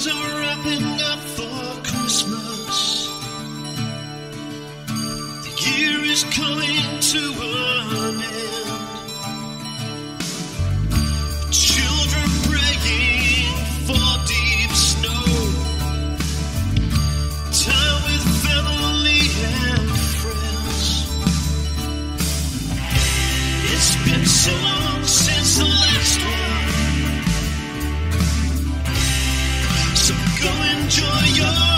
things are wrapping up for Christmas. The year is coming to a enjoy your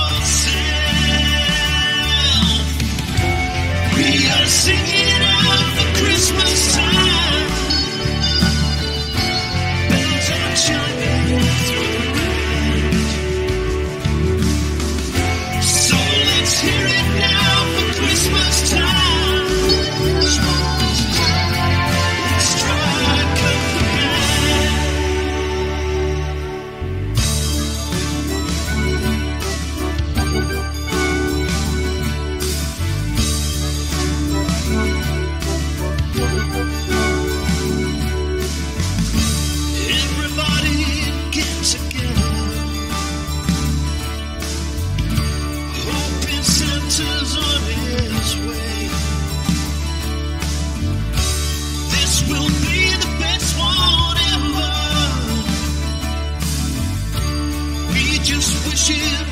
you.